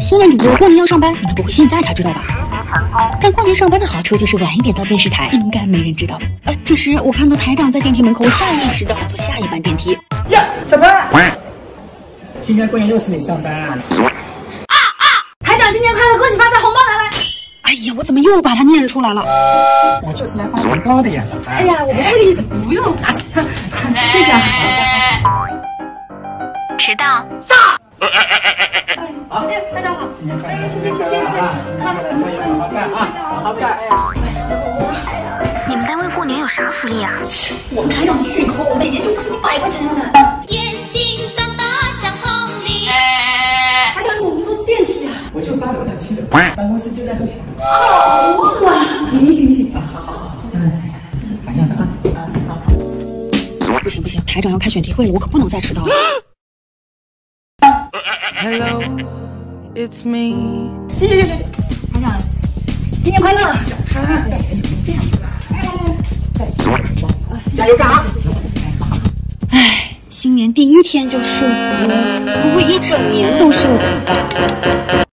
新闻主播过年要上班，你们不会现在才知道吧？但过年上班的好处就是晚一点到电视台，应该没人知道。呃，这时我看到台长在电梯门口下意识的想坐下一班电梯。呀，小潘！今天过年又是你上班啊？啊啊台长新年快乐，恭喜发财，红包拿来！哎呀，我怎么又把它念出来了？我就是来发红包的呀，小白。哎呀，我不是这个意思，不用打起，谢谢啊。迟到。好，大家好，新年快乐，新年快乐啊！新年快乐，加油，好好干啊，好好干！哎呀，你们单位过年有啥福利啊？我们台长巨抠，每年就发一百块钱。眼睛瞪得像红梨。台长，你怎么不坐电梯啊？我就八楼电梯的，办公室就在楼下。哦，我忘了。你你请你请。好好好，嗯，咋样的啊？啊，好。不行不行，台长要开选题会了，我可不能再迟到了。Hello, it's me. 谢谢谢谢，台长，新年快乐！这样子加油干啊！唉，新年第一天就社死了，不会一整年都社死吧？